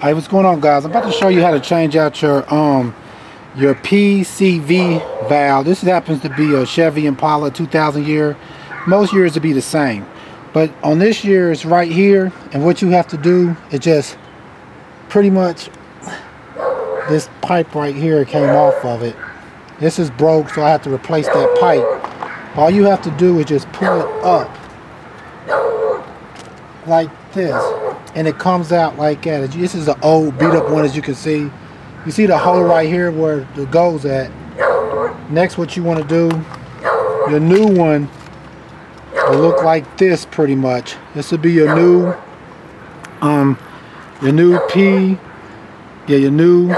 Hey, what's going on guys? I'm about to show you how to change out your um your PCV valve. This happens to be a Chevy Impala 2000 year. Most years to be the same. But on this year it's right here and what you have to do is just pretty much this pipe right here came off of it. This is broke so I have to replace that pipe. All you have to do is just pull it up like this and it comes out like that. This is an old beat up one as you can see. You see the hole right here where it goes at. Next what you want to do, your new one will look like this pretty much. This will be your new um your new P yeah your new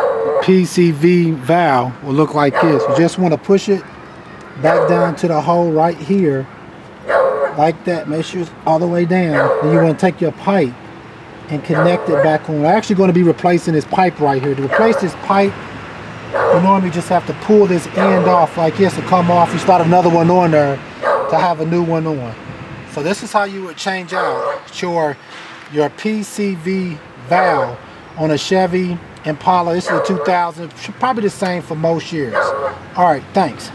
PCV valve will look like this. You just want to push it back down to the hole right here like that. Make sure it's all the way down. Then you want to take your pipe and connect it back on. We're actually going to be replacing this pipe right here. To replace this pipe, you normally just have to pull this end off like this to come off. You start another one on there to have a new one on. So this is how you would change out your, your PCV valve on a Chevy Impala. This is a 2000, probably the same for most years. All right, thanks.